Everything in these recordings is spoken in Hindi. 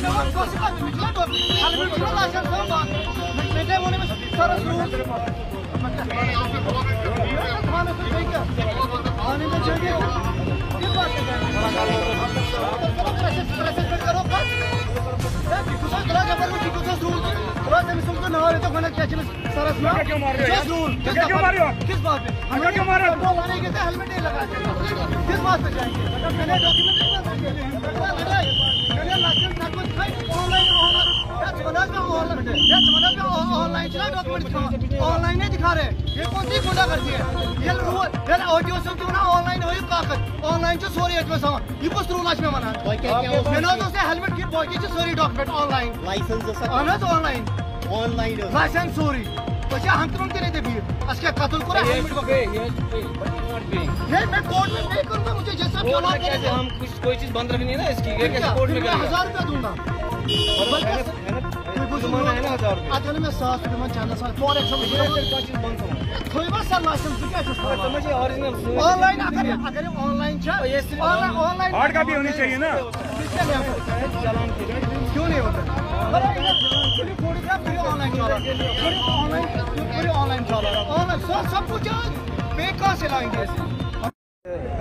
Thank you. क्यों मार रहे हो क्यों मार रहे हो? किस बात पे? क्यों मार रहे हो? वो मारे गए थे हेलमेट नहीं लगा किस बात पे जाएँगे? मैंने डॉक्यूमेंट मैंने लाइसेंस ना कुछ खाई ऑनलाइन ऑनलाइन ऑनलाइन चला डॉक्यूमेंट दिखा ऑनलाइन नहीं दिखा रहे। ये कौन सी गुंडा करती है? ये रूल ये ऑडियो सुन क्यों ना ऑनलाइन हो ताकत। ऑनलाइन जो सोरी समा ये कुछ रूल आज में मना मैंने तो हेलमेट की जो सोरी डॉक्यूमेंट ऑनलाइन लाइसेंस तो ऑनलाइन ऑनलाइन लाइसेंस सोरी बच्चा हम तुरंत करे थे भी आज क्या कत्ल करा हेलमेट पकड़ नहीं मैं कोर्ट में पे करूँगा मुझे जैसा करेगा। हम कुछ कोई चीज़ बंद रखनी है ना इसकी? ये? कैसे कोर्ट मैं हज़ार रुपया दूँगा। जुर्माना है ना हज़ार रुपये रुपये फॉर एग्ज़ाम्पल ऑनलाइन अगर अगर ऑनलाइन ऑनलाइन हार्ड कॉपी होनी चाहिए ना क्यों नहीं होता फोटोग्राफ पूरी ऑनलाइन चला पूरी ऑनलाइन पूरी ऑनलाइन चला ऑनलाइन सब सब कुछ पे से लाएँगे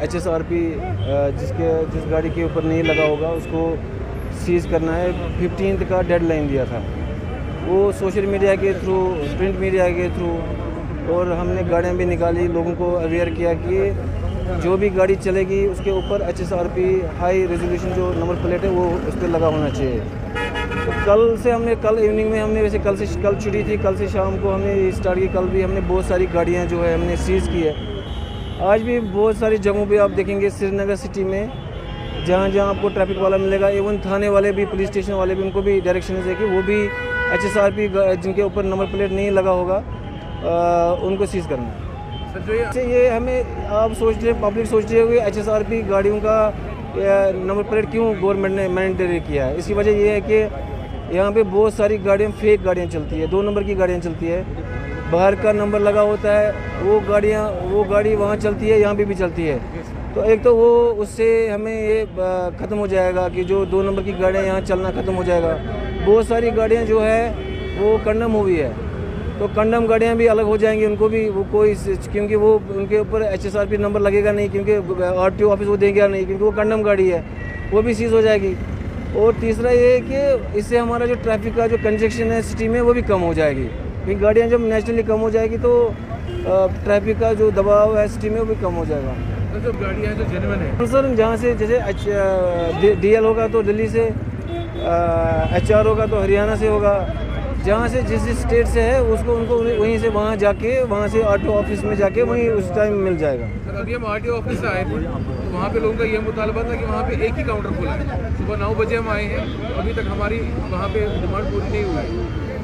एच एस आर पी जिसके जिस गाड़ी के ऊपर नहीं लगा होगा उसको सीज करना है। फिफ्टीन का डेडलाइन दिया था। वो सोशल मीडिया के थ्रू, प्रिंट मीडिया के थ्रू, और हमने गाड़ियाँ भी निकाली, लोगों को अवेयर किया कि जो भी गाड़ी चलेगी, उसके ऊपर H S R P high resolution जो नंबर प्लेट है, वो उस पर लगा होना चाहिए। तो कल से हमने, कल इवनिंग में हमने वैसे कल से, कल छुट्टी थी, कल से शाम को हमने स्टार्ट की, कल भी हमने बहुत सारी गाड़ियाँ जो है, हमने सीज़ की है। आज भी बहुत सारी जगहों पे आप देखेंगे, श्रीनगर सिटी में, जहाँ जहाँ आपको ट्रैफ़िक वाला मिलेगा इवन थाने वाले भी पुलिस स्टेशन वाले भी, उनको भी डायरेक्शन है कि वो भी एच एस आर पी जिनके ऊपर नंबर प्लेट नहीं लगा होगा उनको सीज़ करना है। अच्छा, ये हमें आप सोच रहे पब्लिक सोच रही होगी एच एस आर पी गाड़ियों का नंबर प्लेट क्यों गवर्नमेंट ने मैंडेटरी किया है? इसकी वजह ये है कि यहाँ पे बहुत सारी गाड़ियाँ फेक गाड़ियाँ चलती है दो नंबर की गाड़ियाँ चलती है। बाहर का नंबर लगा होता है वो गाड़ियाँ वो गाड़ी वहाँ चलती है यहाँ पे भी चलती है। तो एक तो वो उससे हमें ये ख़त्म हो जाएगा कि जो दो नंबर की गाड़ियाँ यहाँ चलना ख़त्म हो जाएगा। बहुत सारी गाड़ियाँ जो है वो कंडम हुई है। तो कंडम गाड़ियाँ भी अलग हो जाएँगी उनको भी वो कोई क्योंकि वो उनके ऊपर H S R P number लगेगा नहीं क्योंकि आर टी ऑफ़िस वो देंगे नहीं क्योंकि वो कंडम गाड़ी है वो भी सीज हो जाएगी। और तीसरा ये है कि इससे हमारा जो ट्रैफ़िक का जो कंजेक्शन है सिटी में वो भी कम हो जाएगी। क्योंकि गाड़ियाँ जब नेचुरली कम हो जाएगी तो ट्रैफ़िक का जो दबाव है सिटी में वो भी कम हो जाएगा। जो गाड़ियाँ जो जेनवन है। सर जहाँ से जैसे डी एल होगा तो दिल्ली से एच आर होगा तो हरियाणा से होगा। जहाँ से जिस स्टेट से है उसको उनको वहीं से वहाँ जाके वहाँ से आर ऑफ़िस में जाके वहीं उस टाइम मिल जाएगा। सर अभी हम आर ऑफ़िस से आए थे तो वहाँ पे लोगों का ये मुतालबा था कि वहाँ पे एक ही काउंटर खुला है। सुबह नौ बजे हम आए हैं अभी तक हमारी वहाँ पे डिमांड पूरी नहीं हुई। है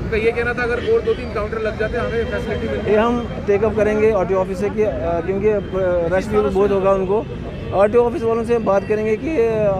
उनका ये कहना था अगर और दो तीन काउंटर लग जाते हमें फैसिलिटी मिलती ये हम टेकअप करेंगे आर ऑफ़िस से क्योंकि रश भी बहुत होगा उनको। आर ऑफ़िस वालों से बात करेंगे कि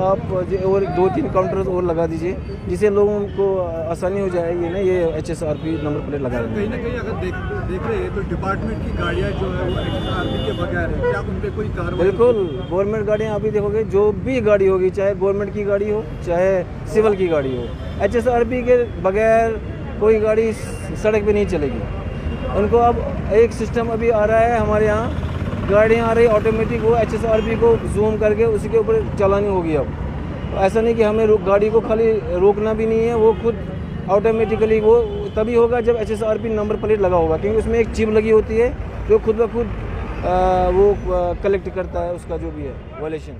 आप और दो तीन काउंटर और लगा दीजिए जिससे लोगों को आसानी हो जाएगी ना ये H S R P number plate लगा कहीं ना कहीं अगर देख देख रहे हैं तो डिपार्टमेंट की गाड़ियाँ जो है वो एक्सआरपी के बगैर है। क्या उन पर कोई कार्रवाई बिल्कुल गवर्नमेंट गाड़ियाँ अभी देखोगे जो भी गाड़ी होगी चाहे गवर्नमेंट की गाड़ी हो चाहे सिविल की गाड़ी हो एच एस आर पी के बगैर कोई गाड़ी सड़क पर नहीं चलेगी। उनको अब एक सिस्टम अभी आ रहा है हमारे यहाँ गाड़ियाँ आ रही ऑटोमेटिक वो एच को जूम करके उसी के ऊपर चलानी होगी अब। तो ऐसा नहीं कि हमें गाड़ी को खाली रोकना भी नहीं है, वो खुद ऑटोमेटिकली वो, तभी होगा जब H S R P number plate लगा होगा, क्योंकि उसमें एक चिप लगी होती है जो खुद ब खुद वो कलेक्ट करता है, उसका जो भी है वॉलेशन